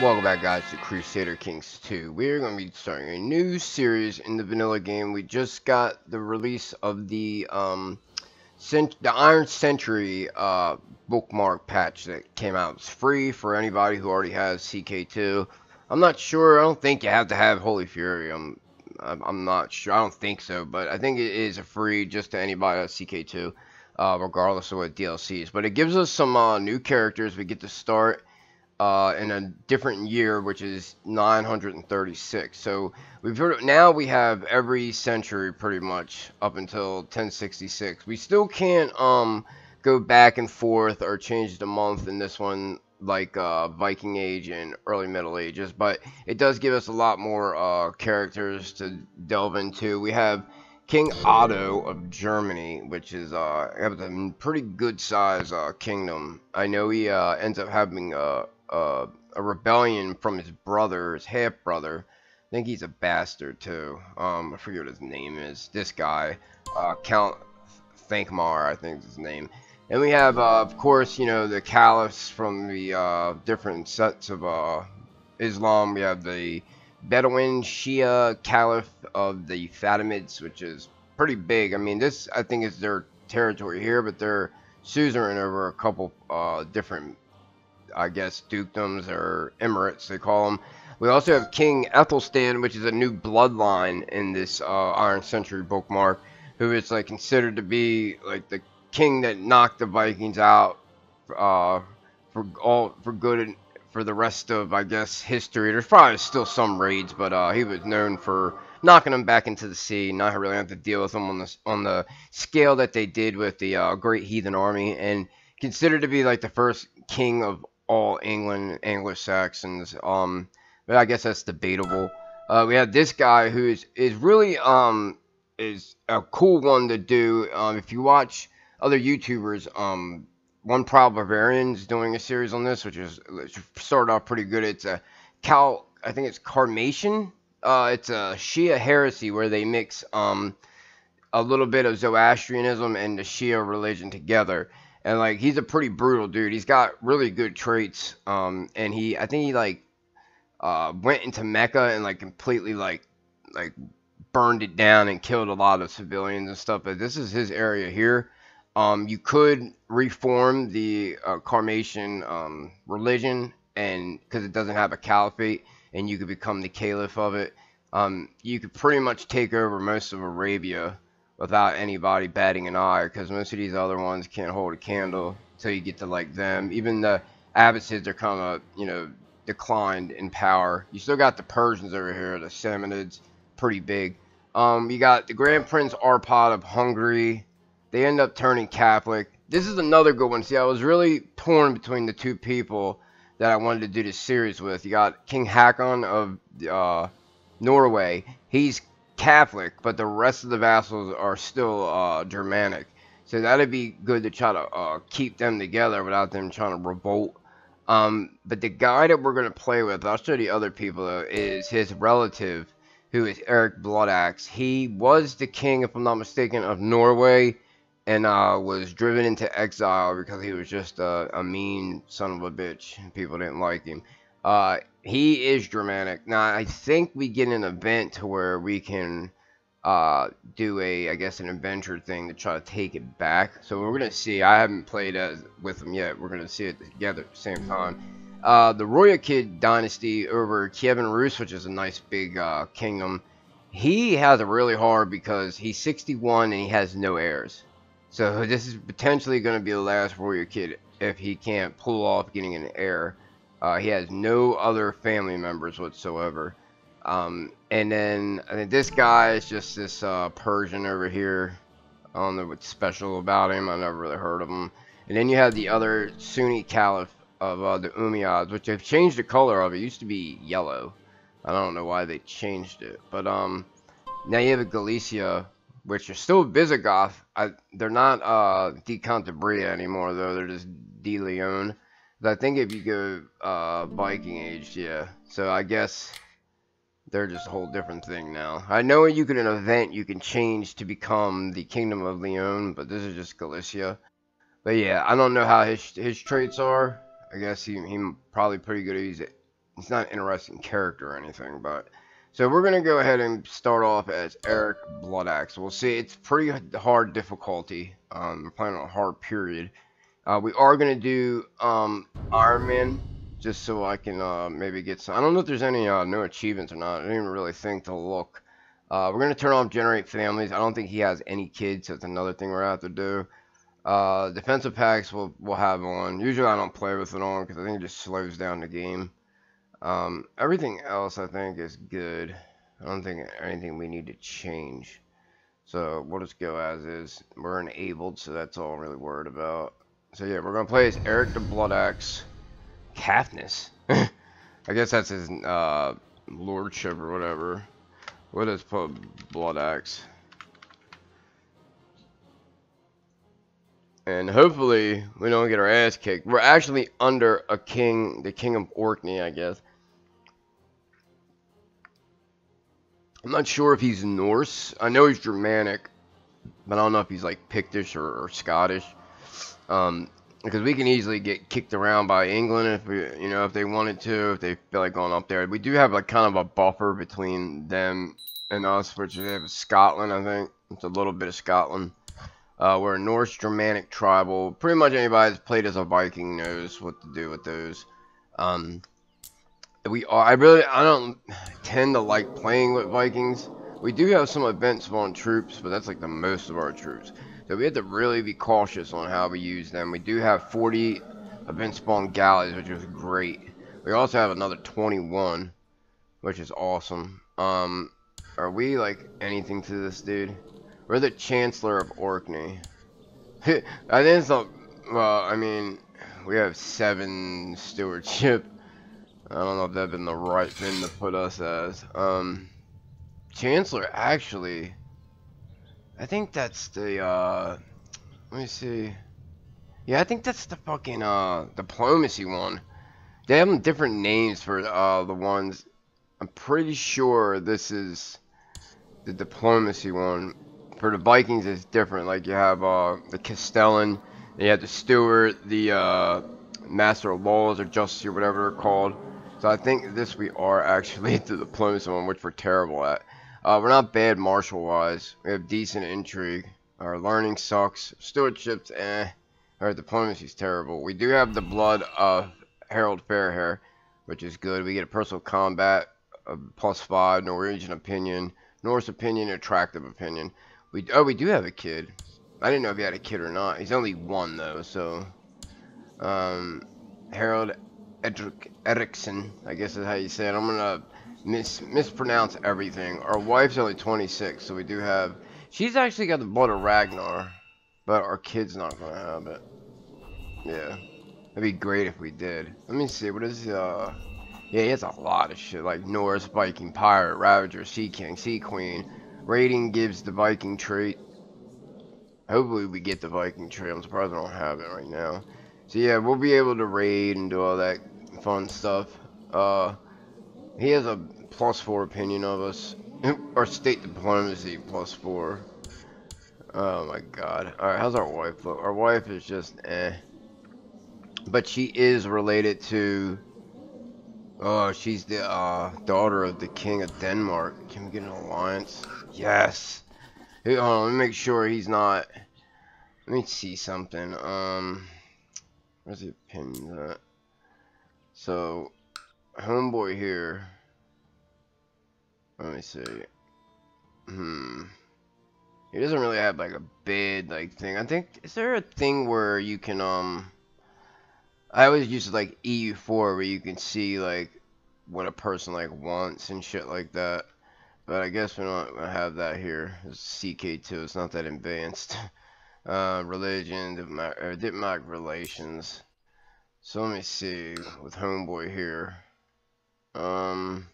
Welcome back guys to Crusader Kings 2. We're going to be starting a new series in the vanilla game. We just got the release of the um, the Iron Century uh, bookmark patch that came out. It's free for anybody who already has CK2. I'm not sure. I don't think you have to have Holy Fury. I'm, I'm not sure. I don't think so, but I think it is a free just to anybody that has CK2, uh, regardless of what DLCs. But it gives us some uh, new characters. We get to start uh, in a different year, which is 936. So we've heard now we have every century pretty much up until 1066. We still can't um go back and forth or change the month in this one like uh, Viking Age and early Middle Ages, but it does give us a lot more uh, characters to delve into. We have King Otto of Germany, which is uh, a pretty good size uh, kingdom. I know he uh, ends up having a uh, a rebellion from his brother, his half brother. I think he's a bastard too. Um, I forget what his name is. This guy, uh, Count Thankmar, I think is his name. And we have, uh, of course, you know, the caliphs from the uh, different sets of uh, Islam. We have the Bedouin Shia Caliph of the Fatimids, which is pretty big. I mean, this, I think, is their territory here, but they're suzerain over a couple uh, different I guess, dukedoms or emirates, they call them. We also have King Ethelstan, which is a new bloodline in this uh, Iron Century bookmark, who is like considered to be like the king that knocked the Vikings out uh, for all for good and for the rest of I guess history. There's probably still some raids, but uh, he was known for knocking them back into the sea, not really have to deal with them on the on the scale that they did with the uh, Great Heathen Army, and considered to be like the first king of all England Anglo-Saxons. Um, but I guess that's debatable. Uh, we have this guy who is is really um is a cool one to do. Um, if you watch other YouTubers, um, one Proud Barbarian is doing a series on this, which is started off pretty good. It's a Cal, I think it's Qarmatian. Uh, it's a Shia heresy where they mix um a little bit of Zoroastrianism and the Shia religion together and like he's a pretty brutal dude. He's got really good traits. Um, and he, I think he like, uh, went into Mecca and like completely like, like burned it down and killed a lot of civilians and stuff. But this is his area here. Um, you could reform the uh, um, religion, and because it doesn't have a caliphate, and you could become the caliph of it. Um, you could pretty much take over most of Arabia without anybody batting an eye because most of these other ones can't hold a candle until you get to like them. Even the Abbasids are kind of, you know, declined in power. You still got the Persians over here, the Samanids, pretty big. Um, you got the Grand Prince Arpad of Hungary. They end up turning Catholic. This is another good one. See, I was really torn between the two people that I wanted to do this series with. You got King Hakon of uh, Norway. He's Catholic, but the rest of the vassals are still uh, Germanic. So that'd be good to try to uh, keep them together without them trying to revolt. Um, but the guy that we're going to play with, I'll show the other people, though, is his relative, who is Eric Bloodaxe. He was the king, if I'm not mistaken, of Norway, and uh, was driven into exile because he was just a, a mean son of a bitch. People didn't like him. Uh, he is dramatic. Now, I think we get an event to where we can uh, do a, I guess, an adventure thing to try to take it back. So we're going to see. I haven't played as, with him yet. We're going to see it together at the same time. Uh, the Royakid dynasty over Kievan Rus, which is a nice big uh, kingdom, he has it really hard because he's 61 and he has no heirs. So this is potentially going to be the last Royakid if he can't pull off getting an heir. Uh, he has no other family members whatsoever. Um, and then I think this guy is just this uh, Persian over here. I don't know what's special about him. I never really heard of him. And then you have the other Sunni Caliph of uh, the Umayyads, which they've changed the color of. It used to be yellow. I don't know why they changed it. But um, now you have Galicia, which are still Visigoth. I, they're not uh, De Cantabria anymore, though. They're just De Leon. I think if you go uh, Viking Age, yeah. So I guess they're just a whole different thing now. I know you can an event you can change to become the Kingdom of Leon, but this is just Galicia. But yeah, I don't know how his his traits are. I guess he he probably pretty good. He's he's not an interesting character or anything, but so we're gonna go ahead and start off as Eric Bloodaxe. We'll see. It's pretty hard difficulty. Um, we're playing on a hard period. Uh, we are gonna do um, Iron Man just so I can uh, maybe get some. I don't know if there's any uh, new achievements or not. I didn't even really think to look. Uh, we're gonna turn off generate families. I don't think he has any kids. So that's another thing we're gonna have to do. Uh, defensive packs we'll, we'll have on. Usually I don't play with it on because I think it just slows down the game. Um, everything else I think is good. I don't think anything we need to change. So we'll just go as is. We're enabled, so that's all I'm really worried about. So yeah, we're gonna play as Eric the Bloodaxe. Katniss. I guess that's his uh, lordship or whatever. What is Bloodaxe? And hopefully we don't get our ass kicked. We're actually under a king, the king of Orkney, I guess. I'm not sure if he's Norse. I know he's Germanic, but I don't know if he's like Pictish or, or Scottish. Um, because we can easily get kicked around by England if we, you know, if they wanted to, if they feel like going up there. We do have like kind of a buffer between them and us, which they have Scotland, I think. It's a little bit of Scotland. Uh, we're a Norse Germanic tribal. Pretty much anybody that's played as a Viking knows what to do with those. Um, we are, I really, I don't tend to like playing with Vikings. We do have some event spawn troops, but that's like the most of our troops. So we have to really be cautious on how we use them. We do have 40 event spawn galleys, which is great. We also have another 21, which is awesome. Um, are we like anything to this dude? We're the Chancellor of Orkney. I think it's not, well, I mean, we have seven stewardship. I don't know if that's been the right thing to put us as. Um, Chancellor, actually, I think that's the, uh, let me see. Yeah, I think that's the fucking, uh, diplomacy one. They have different names for, uh, the ones. I'm pretty sure this is the diplomacy one. For the Vikings, it's different. Like, you have, uh, the Castellan, you have the Steward, the, uh, Master of Laws or Justice or whatever they're called. So I think this we are actually the diplomacy one, which we're terrible at. Uh, we're not bad martial-wise. We have decent intrigue. Our learning sucks. Stewardship's eh. Our diplomacy's terrible. We do have the blood of Harold Fairhair, which is good. We get a personal combat, a plus five, Norwegian opinion, Norse opinion, attractive opinion. We oh we do have a kid. I didn't know if he had a kid or not. He's only one though, so um, Harold Edric Erickson, I guess is how you say it. I'm gonna mis mispronounce everything. Our wife's only 26, so we do have. She's actually got the blood of Ragnar, but our kid's not gonna have it. Yeah, that'd be great if we did. Let me see. What is uh? Yeah, he has a lot of shit like Norse, Viking, Pirate, Ravager, Sea King, Sea Queen. Rating gives the Viking trait. Hopefully we get the Viking trait. I'm surprised I don't have it right now. So yeah, we'll be able to raid and do all that fun stuff. Uh, he has a plus four opinion of us. Our state diplomacy plus four. Oh my god. Alright, how's our wife look? Our wife is just eh. But she is related to... Oh, she's the uh, daughter of the king of Denmark. Can we get an alliance? Yes. Hey, on, let me make sure he's not... Let me see something. Um... Where's the pin at? So, homeboy here. Let me see. Hmm. He doesn't really have like a bid like thing. I think is there a thing where you can um. I always use like EU4 where you can see like what a person like wants and shit like that. But I guess we're not gonna have that here. It's CK2. It's not that advanced. Uh, religion, diplomatic, diplomatic relations. So let me see with homeboy here. Um,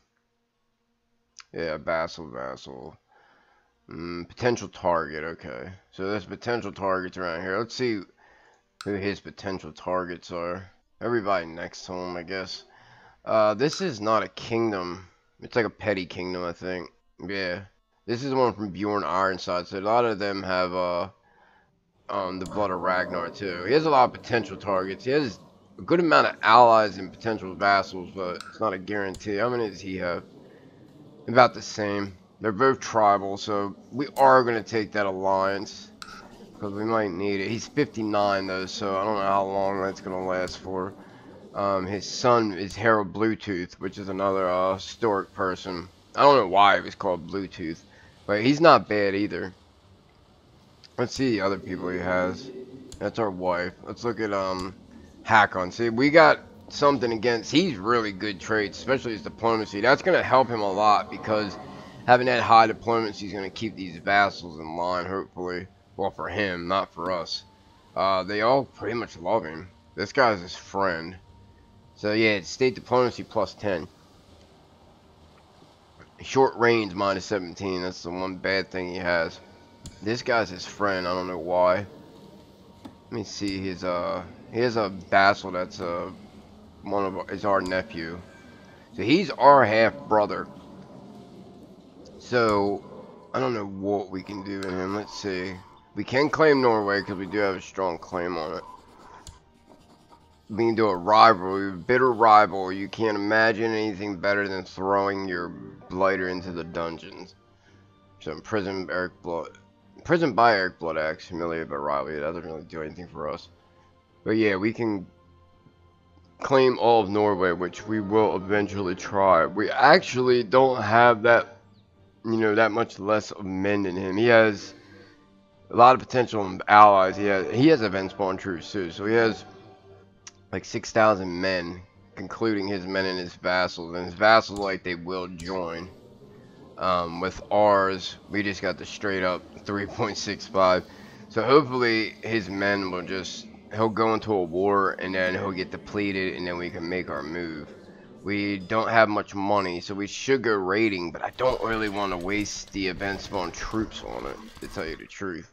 yeah, vassal, vassal. Mm, potential target. Okay, so there's potential targets around here. Let's see who his potential targets are. Everybody next to him, I guess. Uh, this is not a kingdom. It's like a petty kingdom, I think. Yeah. This is one from Bjorn Ironside. So a lot of them have uh, um, the Blood of Ragnar too. He has a lot of potential targets. He has a good amount of allies and potential vassals, but it's not a guarantee. How many does he have? About the same. They're both tribal, so we are going to take that alliance. Because we might need it. He's 59 though, so I don't know how long that's going to last for. Um, his son is Harold Bluetooth, which is another uh, historic person. I don't know why it was called Bluetooth, but he's not bad either. Let's see the other people he has. That's our wife. Let's look at um Hakon. See, we got something against. He's really good traits, especially his diplomacy. That's going to help him a lot because having that high diplomacy is going to keep these vassals in line, hopefully. Well, for him, not for us. Uh, they all pretty much love him. This guy's his friend. So yeah, it's state diplomacy plus 10. Short range minus 17. That's the one bad thing he has. This guy's his friend. I don't know why. Let me see his uh he has a vassal that's uh one of is our nephew. So he's our half brother. So I don't know what we can do to him. Let's see. We can claim Norway because we do have a strong claim on it. We can do a rivalry, bitter rival. You can't imagine anything better than throwing your blighter into the dungeons. So imprison Eric Blood. Prison by Eric Bloodaxe, humiliated by rivalry. It doesn't really do anything for us. But yeah, we can claim all of Norway, which we will eventually try. We actually don't have that, you know, that much less of men than him. He has a lot of potential allies. He has he has event spawn troops too, so he has like 6,000 men, including his men and his vassals. And his vassals, like, they will join. Um, with ours, we just got the straight up 3.65. So hopefully his men will just he'll go into a war and then he'll get depleted and then we can make our move. We don't have much money, so we should go raiding, but I don't really want to waste the event spawn troops on it, to tell you the truth.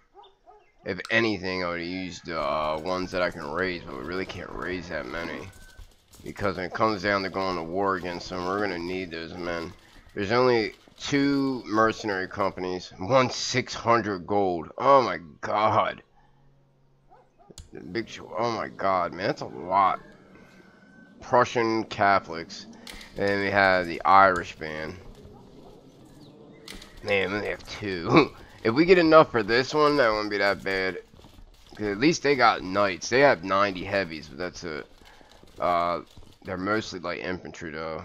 If anything, I would use the uh, ones that I can raise, but we really can't raise that many. Because when it comes down to going to war against them, we're going to need those men. There's only two mercenary companies, one 600 gold. Oh my god. Big. Oh my god, man, that's a lot. Prussian Catholics. And we have the Irish band. Man, they have two. if we get enough for this one, that wouldn't be that bad. Cause at least they got knights. They have 90 heavies, but that's it. Uh, they're mostly like infantry though.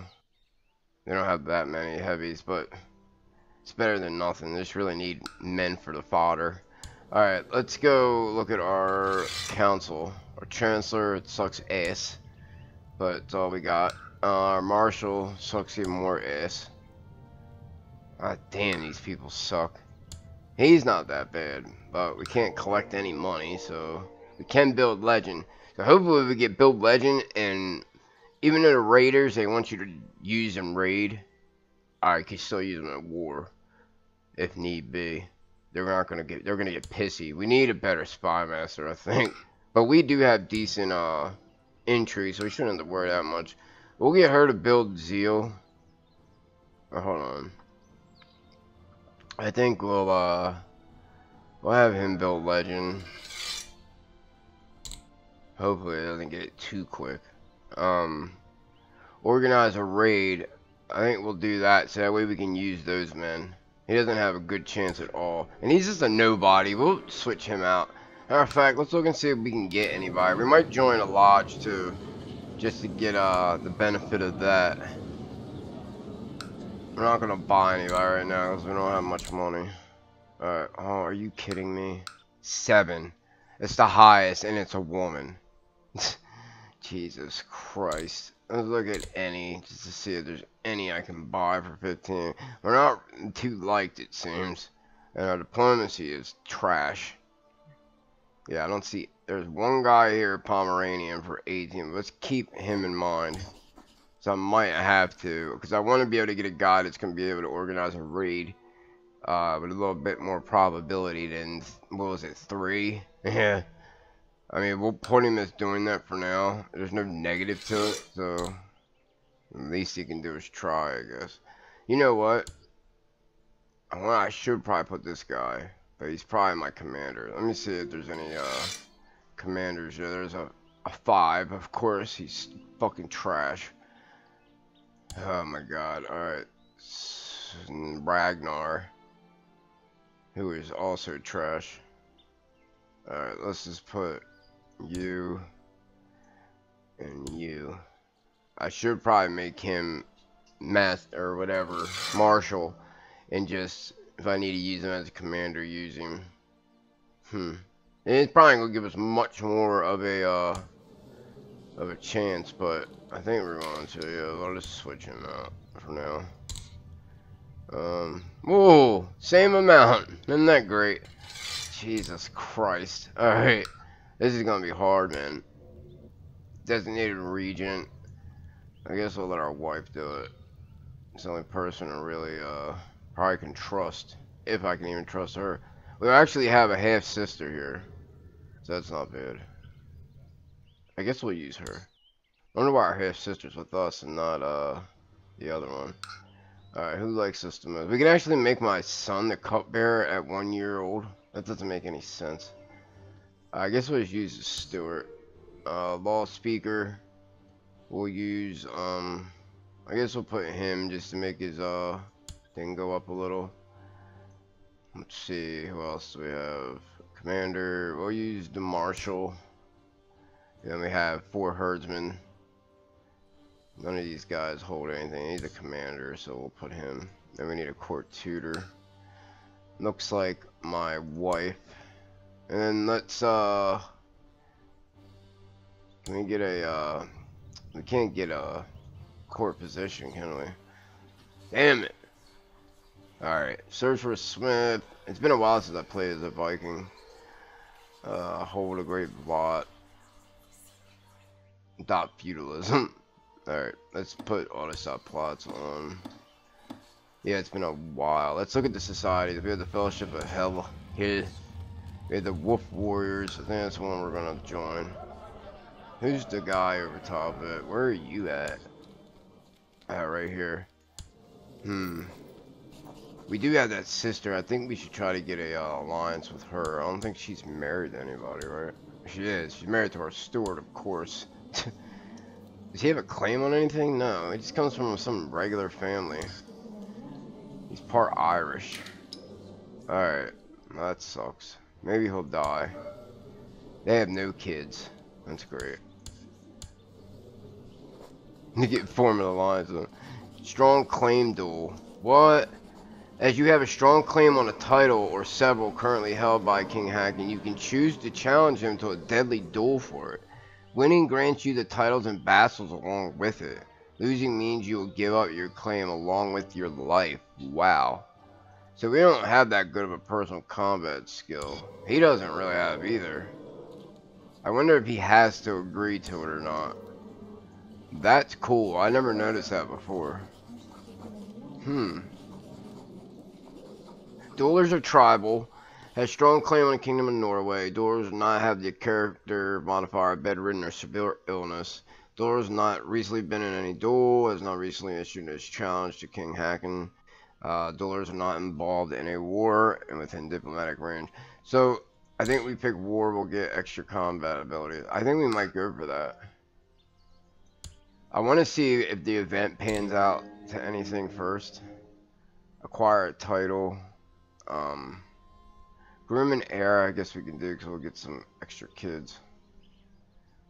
They don't have that many heavies, but it's better than nothing. They just really need men for the fodder. Alright, let's go look at our council. Our chancellor, it sucks ass. But it's all we got. Uh, our marshal sucks even more ass. Ah, damn, these people suck. He's not that bad, but we can't collect any money, so we can build legend. So hopefully we get build legend, and even though the raiders, they want you to use and raid, I can still use them at war, if need be they're not gonna get they're gonna get pissy. We need a better spy master, I think. But we do have decent uh entry, so we shouldn't have to worry that much. We'll get her to build Zeal. Oh, hold on. I think we'll uh we'll have him build Legend. Hopefully it doesn't get too quick. Um organize a raid. I think we'll do that so that way we can use those men. He doesn't have a good chance at all. And he's just a nobody. We'll switch him out. Matter of fact, let's look and see if we can get anybody. We might join a lodge too. Just to get uh, the benefit of that. We're not going to buy anybody right now because we don't have much money. Alright. Oh, are you kidding me? Seven. It's the highest and it's a woman. Jesus Christ. Let's look at any, just to see if there's any I can buy for 15. We're not too liked, it seems. And our diplomacy is trash. Yeah, I don't see, there's one guy here, Pomeranian, for 18. Let's keep him in mind. So I might have to, because I want to be able to get a guy that's going to be able to organize a raid. Uh, with a little bit more probability than, what was it, three? Yeah. I mean, we'll put him as doing that for now. There's no negative to it, so the least he can do is try, I guess. You know what? Well, I should probably put this guy, but he's probably my commander. Let me see if there's any uh, commanders here. There's a a 5, of course. He's fucking trash. Oh my god, alright. Ragnar, who is also trash. Alright, let's just put you and you. I should probably make him master or whatever, marshal, and just, if I need to use him as a commander, use him. Hmm. And it's probably gonna give us much more of a, uh, of a chance, but I think we're going to, yeah, I'll just switch him out for now. Um, whoa, same amount. Isn't that great? Jesus Christ. Alright. This is gonna be hard, man. Designated regent. I guess we'll let our wife do it. It's the only person I really, uh, probably can trust. If I can even trust her. We actually have a half sister here. So that's not bad. I guess we'll use her. I wonder why our half sister's with us and not, uh, the other one. Alright, who likes this the most? We can actually make my son the cupbearer at one year old. That doesn't make any sense. I guess we'll just use Stewart. Uh, law speaker. We'll use, um, I guess we'll put him just to make his, uh, thing go up a little. Let's see, who else do we have? Commander, we'll use the Marshal. Then we have four herdsmen. None of these guys hold anything. He's a commander, so we'll put him. Then we need a court tutor. Looks like my wife. And let's, uh... Can we get a, uh... We can't get a court position, can we? Damn it! Alright, search for smith. It's been a while since I played as a Viking. Uh, hold a great bot. Dot feudalism. Alright, let's put all the subplots on. Yeah, it's been a while. Let's look at the societies. We have the Fellowship of Hell here. We the Wolf Warriors. I think that's the one we're gonna join. Who's the guy over top of it? Where are you at? Ah, right here. Hmm. We do have that sister. I think we should try to get a uh, alliance with her. I don't think she's married to anybody, right? She is. She's married to our steward, of course. Does he have a claim on anything? No, he just comes from some regular family. He's part Irish. Alright, that sucks. Maybe he'll die. They have no kids. That's great. You get formula lines. Strong claim duel. What? As you have a strong claim on a title or several currently held by King Haakon, you can choose to challenge him to a deadly duel for it. Winning grants you the titles and vassals along with it. Losing means you will give up your claim along with your life. Wow. So we don't have that good of a personal combat skill. He doesn't really have either. I wonder if he has to agree to it or not. That's cool. I never noticed that before. Hmm. Duelers are tribal has strong claim on the Kingdom of Norway. Doors not have the character modifier bedridden or severe illness. Doors not recently been in any duel. Has not recently issued his challenge to King Haakon. Uh, duelers are not involved in a war and within diplomatic range. So I think we pick war. We'll get extra combat ability. I think we might go for that. I want to see if the event pans out to anything first. Acquire a title. Um, Groom and heir, I guess we can do because we'll get some extra kids.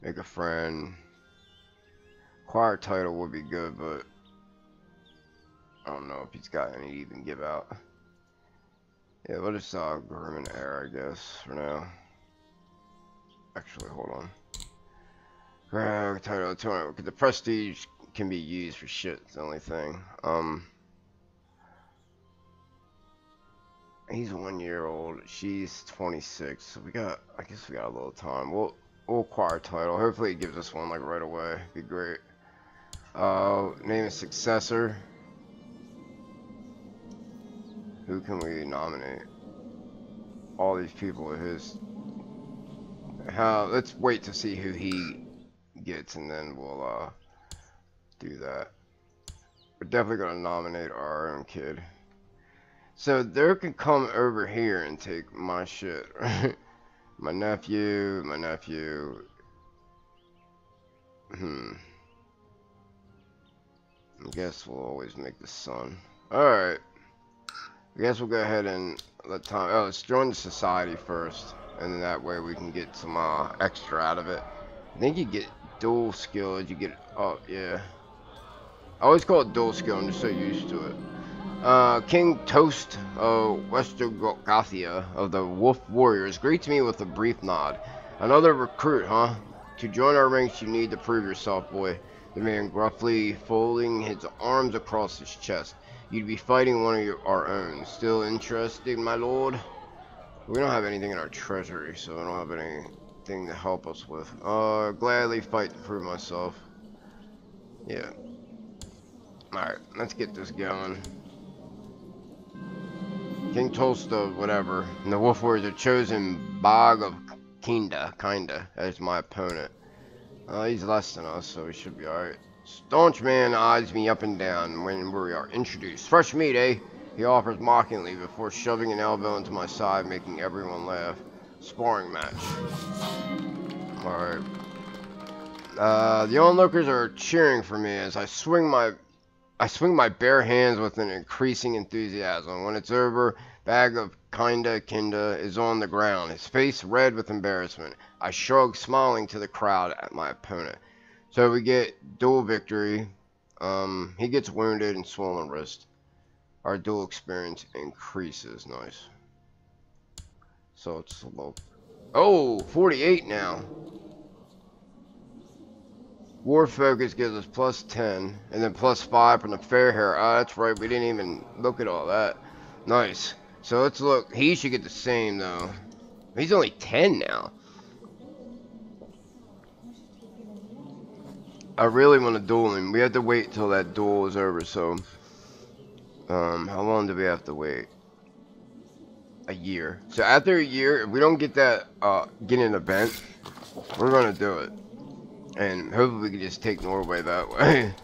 Make a friend. Acquire title would be good, but I don't know if he's got any to even give out. Yeah, we'll just uh, groom and heir, I guess, for now. Actually, hold on. Title, the prestige can be used for shit. It's the only thing. Um. He's one year old. She's 26. So we got, I guess we got a little time. We'll, we'll acquire title. Hopefully it gives us one like right away. Be great. Uh, name a successor. Who can we nominate? All these people are his. How? Let's wait to see who he gets, and then we'll uh do that. We're definitely gonna nominate our own kid. So they can come over here and take my shit? My nephew, my nephew. Hmm. I guess we'll always make the sun. Alright. I guess we'll go ahead and let time. Oh, let's join the society first. And then that way we can get some uh, extra out of it. I think you get dual skill. As you get. Oh, yeah. I always call it dual skill. I'm just so used to it. Uh, King Toast of Westergothia of the Wolf Warriors greets me with a brief nod. Another recruit, huh? To join our ranks, you need to prove yourself, boy. The man gruffly folding his arms across his chest. You'd be fighting one of your, our own. Still interested, my lord? We don't have anything in our treasury, so I don't have anything to help us with. Uh, gladly fight to prove myself. Yeah. Alright, let's get this going. King Tolsta, whatever, and the Wolf Warriors have chosen Bog of Kinda, kinda, as my opponent. Uh, he's less than us, so we should be alright. Staunch man eyes me up and down when we are introduced. Fresh meat, eh? He offers mockingly before shoving an elbow into my side, making everyone laugh. Sparring match. Alright. Uh, the onlookers are cheering for me as I swing my I swing my bare hands with an increasing enthusiasm. When it's over, Bag of Kinda Kinda is on the ground, his face red with embarrassment. I shrug, smiling to the crowd at my opponent. So we get duel victory. Um, he gets wounded and swollen wrist. Our duel experience increases. Nice. So it's about... Oh, 48 now. War Focus gives us plus 10, and then plus 5 from the fair hair. Ah, that's right, we didn't even look at all that. Nice. So let's look. He should get the same, though. He's only 10 now. I really want to duel him. We have to wait till that duel is over, so... Um, how long do we have to wait? A year. So after a year, if we don't get that, uh, get an event, we're gonna do it. And hopefully we can just take Norway that way.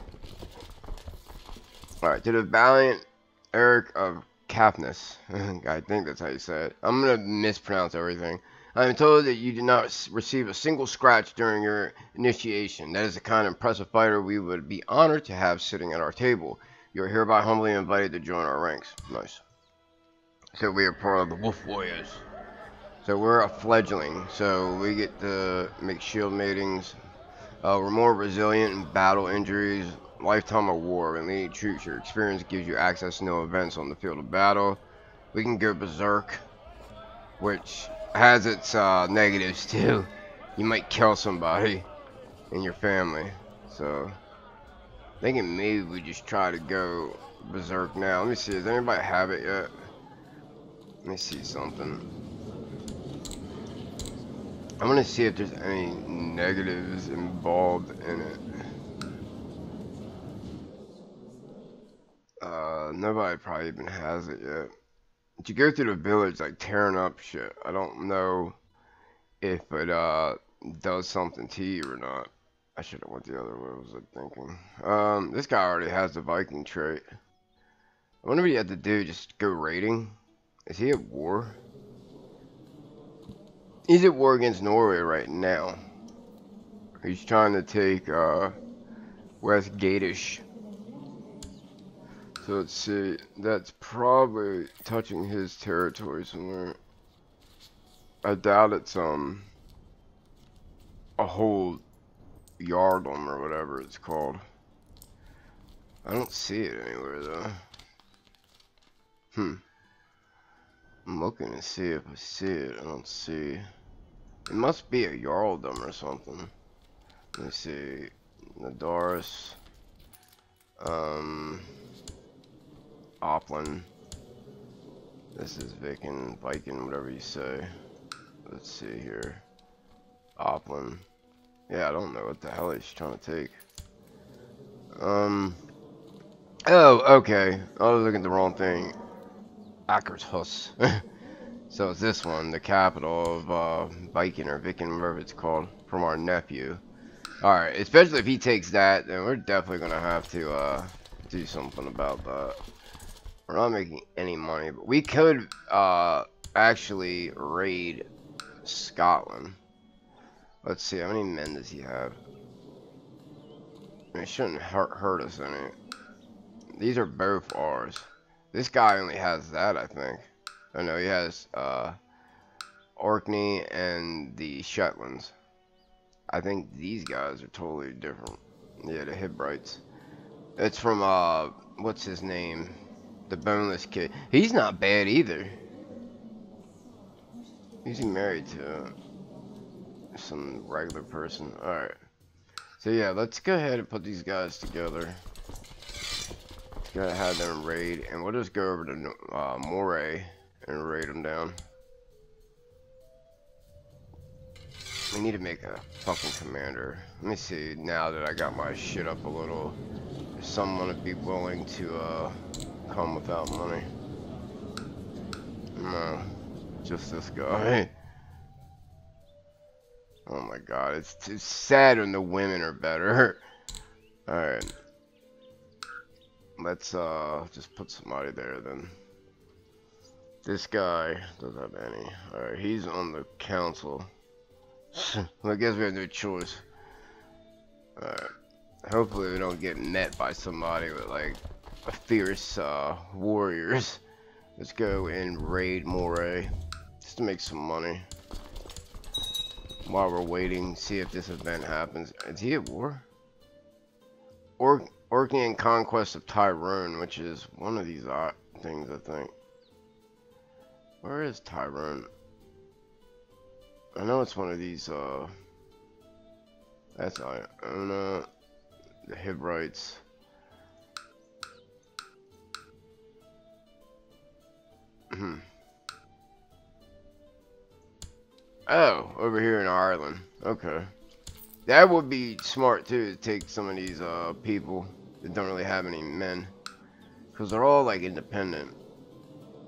Alright, to the valiant Eric of Capness. I think that's how you say it. I'm to mispronounce everything. I am told that you did not receive a single scratch during your initiation. That is the kind of impressive fighter we would be honored to have sitting at our table. You are hereby humbly invited to join our ranks. Nice. So we are part of the Wolf Warriors. So we're a fledgling. So we get to make shield matings, uh, we're more resilient in battle injuries, lifetime of war. When leading troops, your experience gives you access to new events on the field of battle. We can go berserk, which has its uh, negatives too. You might kill somebody in your family. So, thinking maybe we just try to go berserk now. Let me see. Does anybody have it yet? Let me see something. I'm gonna see if there's any negatives involved in it. Uh, nobody probably even has it yet. You go through the village like tearing up shit. I don't know if it uh does something to you or not. I should have went the other way. Was I thinking? Um, this guy already has the Viking trait. I wonder what he had to do. Just go raiding. Is he at war? He's at war against Norway right now. He's trying to take uh, West Gatish. So let's see. That's probably touching his territory somewhere. I doubt it's um a whole yardom or whatever it's called. I don't see it anywhere though. Hmm. I'm looking to see if I see it. I don't see. It must be a Jarldom or something. Let me see. Nidaros. Um. Oplin. This is Viking, Viking, whatever you say. Let's see here. Oplin. Yeah, I don't know what the hell he's trying to take. Um. Oh, okay. I was looking at the wrong thing. Akershus. so it's this one, the capital of uh, Viking or Viking, whatever it's called, from our nephew. Alright, especially if he takes that, then we're definitely going to have to uh, do something about that. We're not making any money, but we could uh, actually raid Scotland. Let's see, how many men does he have? It shouldn't hurt, hurt us any. These are both ours. This guy only has that, I think. Oh no, he has uh, Orkney and the Shetlands. I think these guys are totally different. Yeah, the Hebrides. It's from, uh, what's his name? The boneless kid. He's not bad either. He's married to some regular person. Alright. So yeah, let's go ahead and put these guys together. Gotta have them raid, and we'll just go over to uh, Moray and raid them down. We need to make a fucking commander. Let me see, now that I got my shit up a little, if someone would be willing to uh, come without money. No, just this guy. Oh my god, it's, it's sad when the women are better. Alright. Let's uh just put somebody there then. This guy doesn't have any. Alright, he's on the council. I guess we have no choice. Alright. Hopefully we don't get met by somebody with like fierce uh, warriors. Let's go and raid Moray. Just to make some money. While we're waiting, see if this event happens. Is he at war? Or Orkney Conquest of Tyrone, which is one of these things, I think. Where is Tyrone? I know it's one of these, uh... That's Iona, the Hebrides. Hmm. oh, over here in Ireland. Okay. That would be smart too, to take some of these uh, people that don't really have any men. Because they're all like independent.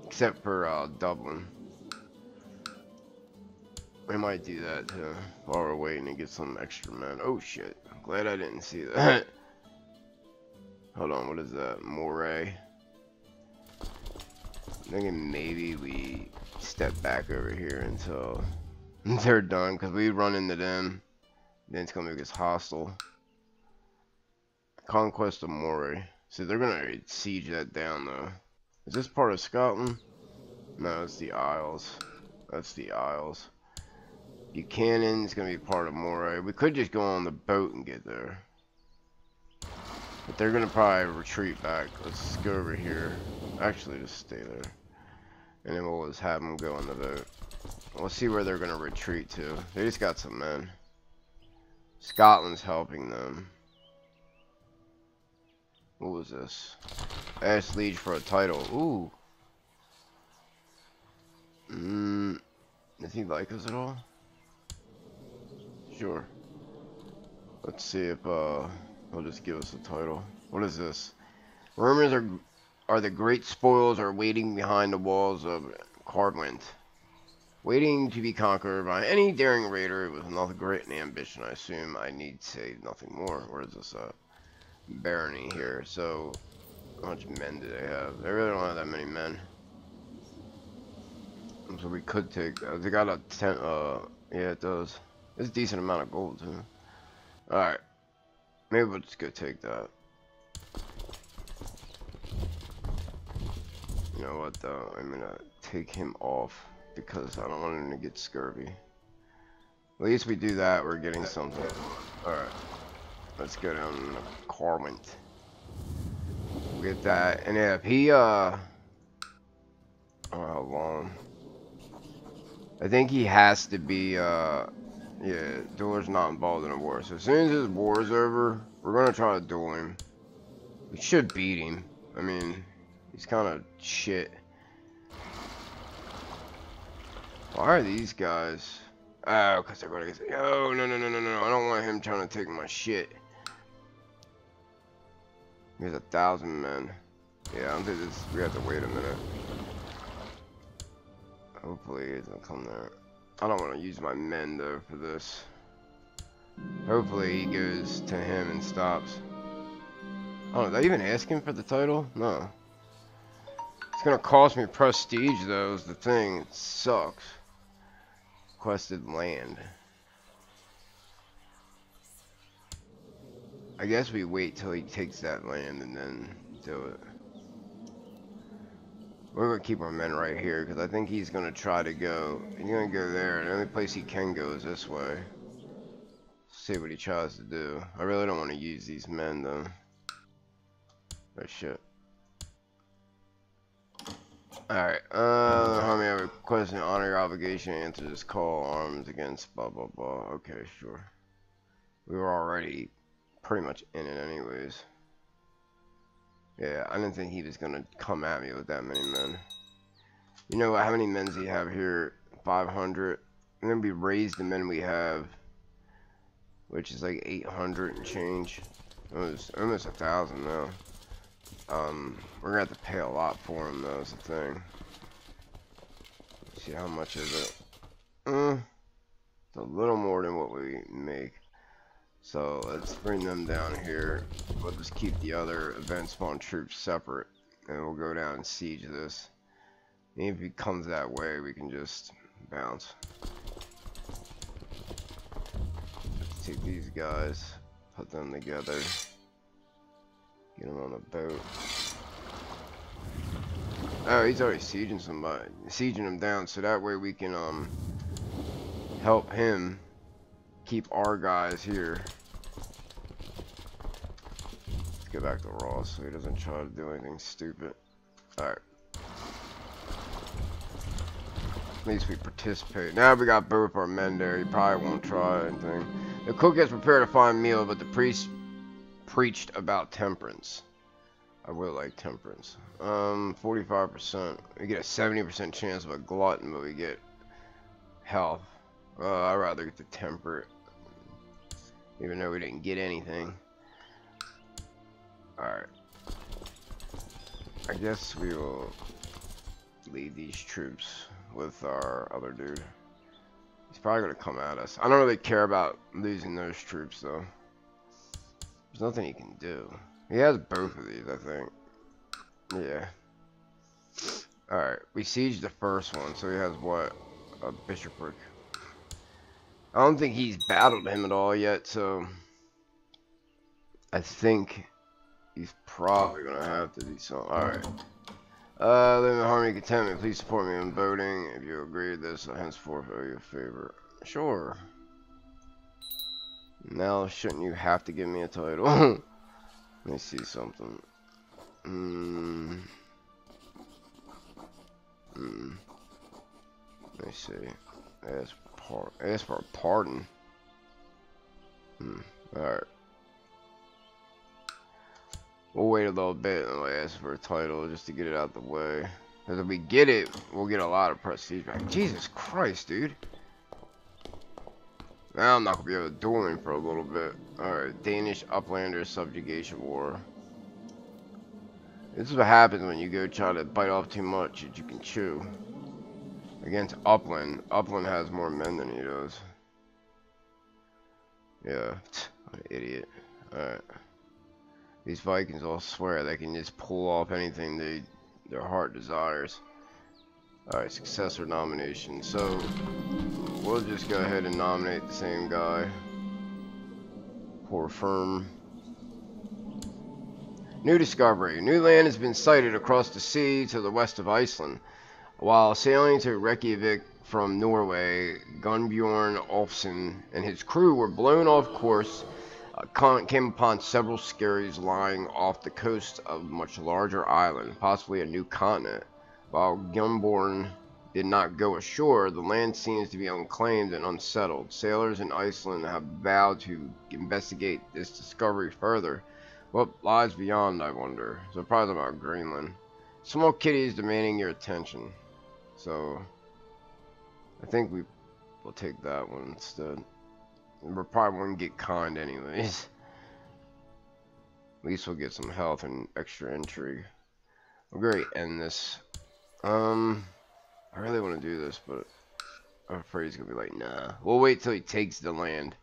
Except for uh, Dublin. We might do that too. While we're waiting to get some extra men. Oh shit. I'm glad I didn't see that. Hold on, what is that? Moray. Thinking maybe we step back over here until they're done. Because we run into them. Then it's gonna make us hostile. Conquest of Moray. See, they're gonna siege that down though. Is this part of Scotland? No, it's the Isles. That's the Isles. Buchanan's gonna be part of Moray. We could just go on the boat and get there. But they're gonna probably retreat back. Let's go over here. Actually, just stay there. And then we'll just have them go on the boat. We'll see where they're gonna retreat to. They just got some men. Scotland's helping them. What was this? Ask Liege for a title. Ooh. Mmm. Does he like us at all? Sure. Let's see if uh he'll just give us a title. What is this? Rumors are are the great spoils are waiting behind the walls of Caerwent. Waiting to be conquered by any daring raider with nothing great ambition. I assume I need say nothing more. Where is this uh barony here. So, how much men do they have? They really don't have that many men. So we could take. Uh, they got a ten. Uh, yeah, it does. It's a decent amount of gold too. All right, maybe we'll just go take that. You know what though? I'm gonna take him off because I don't want him to get scurvy. At least we do that, we're getting something. Alright. Let's go down to Caerwent. get that. And if he, uh... Oh, how long? I think he has to be, uh... Yeah, Dueler's not involved in a war. So as soon as this war is over, we're gonna try to duel him. We should beat him. I mean, he's kind of shit. Why are these guys? Oh, because they're going to get... Oh, no, no, no, no, no. I don't want him trying to take my shit. Here's a thousand men. Yeah, I don't think this... We have to wait a minute. Hopefully he doesn't come there. I don't want to use my men, though, for this. Hopefully he goes to him and stops. Oh, did I even ask him for the title? No. Gonna cost me prestige, though, is the thing. It sucks. Quested land. I guess we wait till he takes that land and then do it. We're gonna keep our men right here because I think he's gonna try to go. He's gonna go there. The only place he can go is this way. See what he tries to do. I really don't want to use these men though. Oh shit. Alright, uh, how many have a question? Honor your obligation, answer this call, arms against blah blah blah. Okay, sure. We were already pretty much in it anyways. Yeah, I didn't think he was gonna come at me with that many men. You know what, how many men do he have here? 500. And then we raise the men we have, which is like 800 and change. Almost, almost a thousand now. Um, we're gonna have to pay a lot for them, though, is the thing. Let's see how much is it? Uh, it's a little more than what we make. So let's bring them down here. We'll just keep the other event spawn troops separate. And we'll go down and siege this. And if he comes that way, we can just bounce. Let's take these guys, put them together. Get him on the boat. Oh, he's already sieging somebody. Sieging him down, so that way we can um help him keep our guys here. Let's get back to Ross so he doesn't try to do anything stupid. Alright. At least we participate. Now we got both our men there. He probably won't try anything. The cook has prepared a fine meal, but the priest preached about temperance. I really like temperance. Um, 45%. We get a 70% chance of a glutton, but we get health. Uh, I'd rather get the temperate. Even though we didn't get anything. Alright. I guess we will lead these troops with our other dude. He's probably going to come at us. I don't really care about losing those troops, though. There's nothing he can do. He has both of these, I think. Yeah. Alright, we sieged the first one, so he has what? A bishopric. I don't think he's battled him at all yet, so... I think he's probably gonna have to do something. Alright. Uh, live in harmony contentment. Please support me in voting. If you agree to this, I henceforth owe you a favor. Sure. Now, shouldn't you have to give me a title? Let me see something. Hmm. Hmm. Let me see. Ask, par ask for a pardon. Hmm. Alright. We'll wait a little bit and we'll ask for a title just to get it out the way. Because if we get it, we'll get a lot of prestige back. Jesus Christ, dude. Now I'm not gonna be able to duel him for a little bit. Alright, Danish Uplander Subjugation War. This is what happens when you go try to bite off too much that you can chew. Against Upland. Upland has more men than he does. Yeah, an idiot. Alright. These Vikings all swear they can just pull off anything they their heart desires. Alright, successor nomination. So, we'll just go ahead and nominate the same guy. Poor firm. New discovery. New land has been sighted across the sea to the west of Iceland. While sailing to Reykjavik from Norway, Gunbjorn Olfsson and his crew were blown off course, uh, came upon several skerries lying off the coast of a much larger island, possibly a new continent. While Gunborn did not go ashore, the land seems to be unclaimed and unsettled. Sailors in Iceland have vowed to investigate this discovery further. What lies beyond, I wonder? Probably about Greenland. Small kitty is demanding your attention. So, I think we will take that one instead. We probably won't get kind anyways. At least we'll get some health and extra intrigue. We'll great end this um, I really want to do this, but I'm afraid he's gonna be like, nah. We'll wait till he takes the land.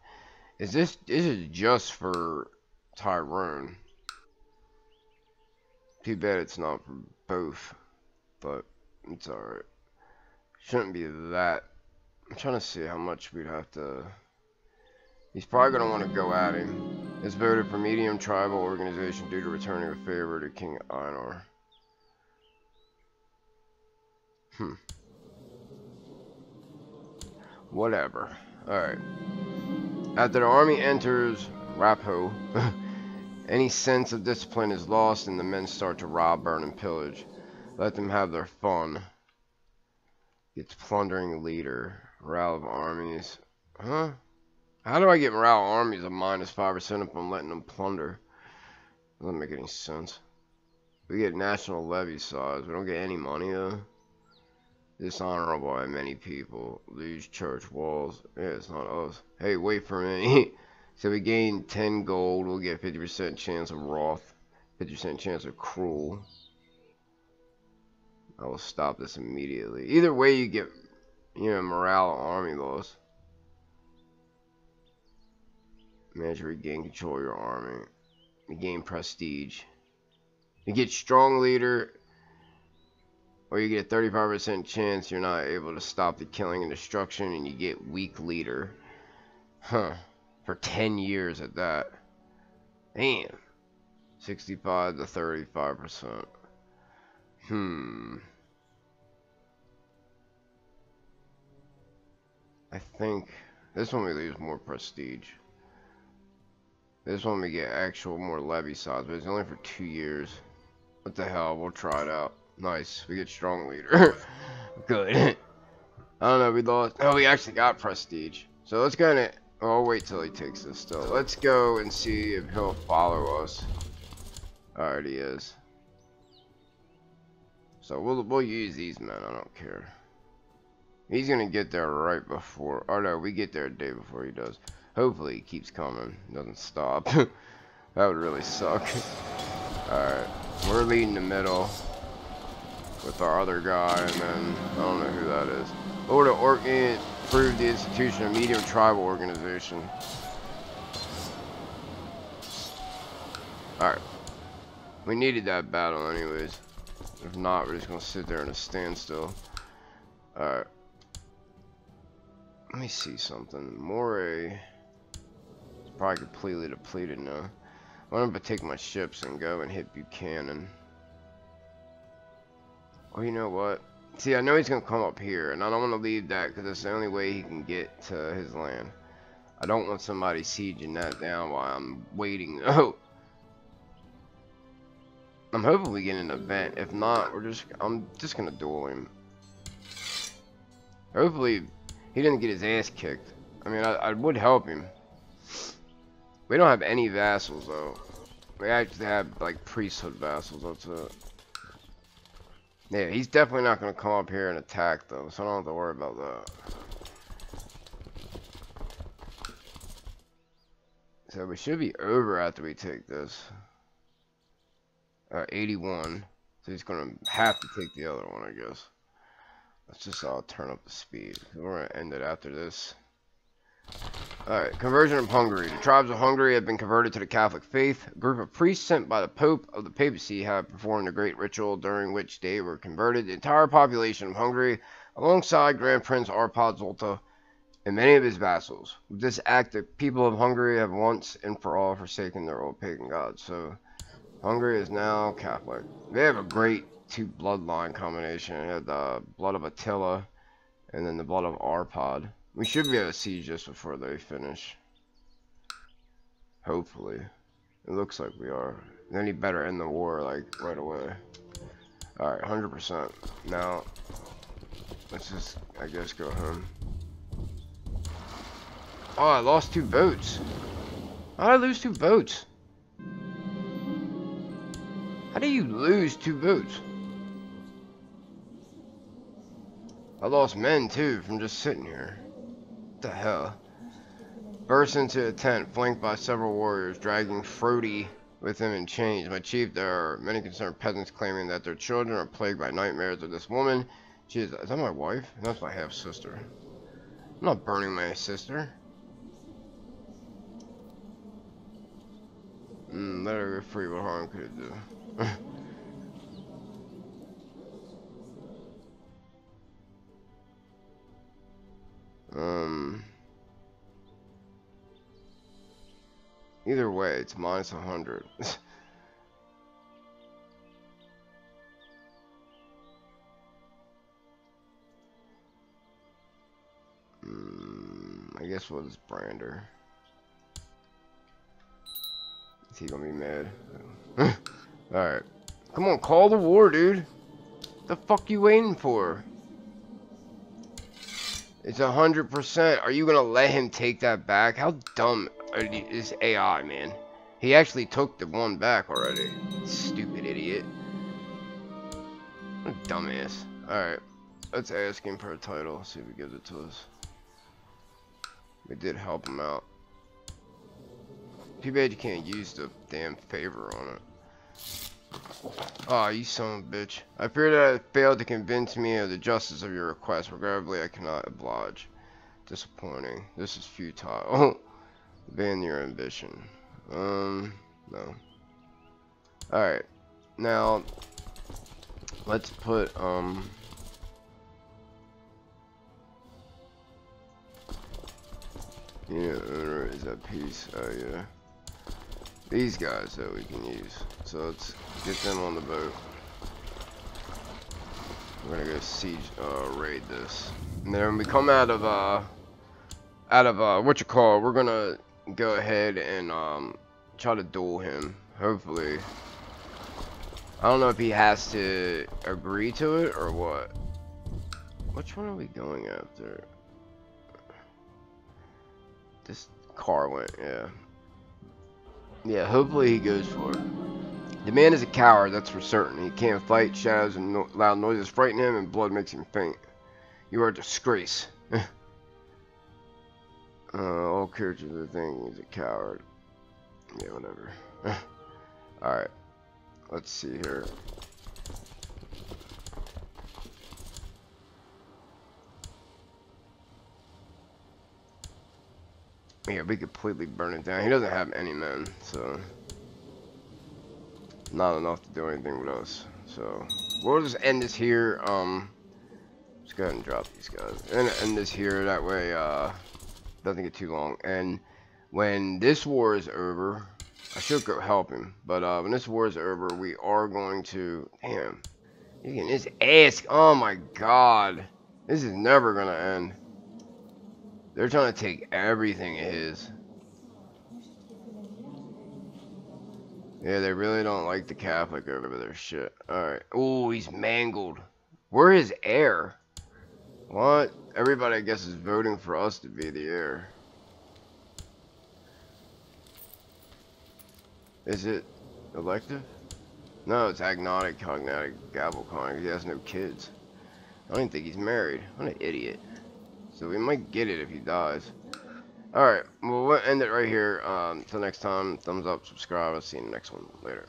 Is this this is just for Tyrone? Too bad it's not for both, but it's alright. Shouldn't be that. I'm trying to see how much we'd have to. He's probably gonna want to go at him. is voted for medium tribal organization due to returning a favor to King Einar. Hmm. Whatever. Alright. After the army enters Raphoe, any sense of discipline is lost and the men start to rob, burn, and pillage. Let them have their fun. It's plundering leader. Morale of armies. Huh? How do I get morale armies of minus 5% if I'm letting them plunder? Doesn't make any sense. We get national levy size. We don't get any money though. Dishonorable by many people. Lose church walls. Yeah, it's not us. Hey, wait for me. so we gain 10 gold. We'll get 50% chance of wrath. 50% chance of cruel. I will stop this immediately. Either way, you get, you know, morale army loss. Manage to regain control of your army. You gain prestige. You get strong leader, or you get a 35% chance you're not able to stop the killing and destruction, and you get weak leader. Huh. For 10 years at that. Damn. 65 to 35%. Hmm. I think this one we lose more prestige. This one we get actual more levy size, but it's only for two years. What the hell? We'll try it out. Nice. We get strong leader. Good. I don't know. We lost. Oh, we actually got prestige. So let's go and. Oh, I'll wait till he takes this still. Let's go and see if he'll follow us. He is. So we'll we'll use these men. I don't care. He's gonna get there right before. Oh no, we get there a day before he does. Hopefully he keeps coming. Doesn't stop. that would really suck. Alright. We're leading the middle with our other guy, and then I don't know who that is. Lord of Orkney approved the institution of medium tribal organization. Alright. We needed that battle anyways. If not, we're just gonna sit there in a standstill. Alright. Let me see something. Moray is probably completely depleted now. Why don't I take my ships and go and hit Buchanan? Oh, you know what? See, I know he's going to come up here, and I don't want to leave that because it's the only way he can get to his land. I don't want somebody sieging that down while I'm waiting. Oh! I'm hoping we get an event. If not, we're just, I'm just to duel him. Hopefully, he didn't get his ass kicked. I mean, I, I would help him. We don't have any vassals, though. We actually have, like, priesthood vassals, that's it. Yeah, he's definitely not going to come up here and attack, though, so I don't have to worry about that. So we should be over after we take this. Uh, 81. So he's going to have to take the other one, I guess. Let's just uh, turn up the speed. We're going to end it after this. Alright, conversion of Hungary. The tribes of Hungary have been converted to the Catholic faith. A group of priests sent by the Pope of the papacy have performed a great ritual during which they were converted. The entire population of Hungary, alongside Grand Prince Arpad Zolta and many of his vassals. With this act, the people of Hungary have once and for all forsaken their old pagan gods. So, Hungary is now Catholic. They have a great two bloodline combination. They the blood of Attila and then the blood of Arpad. We should be able to siege just before they finish. Hopefully. It looks like we are. Then he better end the war, like, right away. Alright, 100%. Now, let's just, I guess, go home. Oh, I lost two boats. How did I lose two boats? How do you lose two boats? I lost men, too, from just sitting here the hell? Burst into a tent, flanked by several warriors, dragging Frody with him in chains. My chief, there are many concerned peasants claiming that their children are plagued by nightmares of this woman. She is, is that my wife? That's my half-sister. I'm not burning my sister. Mm, let her go free, what harm could it do? Um. Either way, it's minus 100. mm, I guess we'll just Brander. Is he gonna be mad? Alright. Come on, call the war, dude. The fuck you waiting for? It's a hundred percent. Are you gonna let him take that back? How dumb is AI, man? He actually took the one back already. Stupid idiot. dumbass. Alright. Let's ask him for a title. See if he gives it to us. We did help him out. Too bad you can't use the damn favor on it. Ah, oh, you son of a bitch. I fear that I failed to convince me of the justice of your request. Regrettably, I cannot oblige. Disappointing. This is futile. Ban your ambition. Um, no. Alright. Now, let's put, um... Yeah, owner is at peace. Oh, yeah these guys that we can use. So let's get them on the boat. We're gonna go siege, uh, raid this. And then when we come out of, uh, out of, uh, what you call, we're gonna go ahead and, um, try to duel him. Hopefully. I don't know if he has to agree to it or what. Which one are we going after? This Caerwent, yeah. Yeah, hopefully he goes for it. The man is a coward, that's for certain. He can't fight, shadows and no loud noises frighten him, and blood makes him faint. You are a disgrace. uh, all characters are thinking he's a coward. Yeah, whatever. Alright. Let's see here. Yeah, we completely burn it down. He doesn't have any men, so not enough to do anything with us. So we'll just end this here. Um, let's go ahead and drop these guys and end this here. That way, uh, doesn't get too long. And when this war is over, I should go help him. But uh, when this war is over, we are going to. Damn, he's getting his ass. Oh my God, this is never gonna end. They're trying to take everything of his. Yeah, they really don't like the Catholic over their shit. Alright. Oh, he's mangled. We're his heir. What? Everybody, I guess, is voting for us to be the heir. Is it elective? No, it's agnatic, cognatic, gavelkind. He has no kids. I don't even think he's married. What an idiot. So we might get it if he dies. Alright, well, we'll end it right here. Um, next time, thumbs up, subscribe. I'll see you in the next one. Later.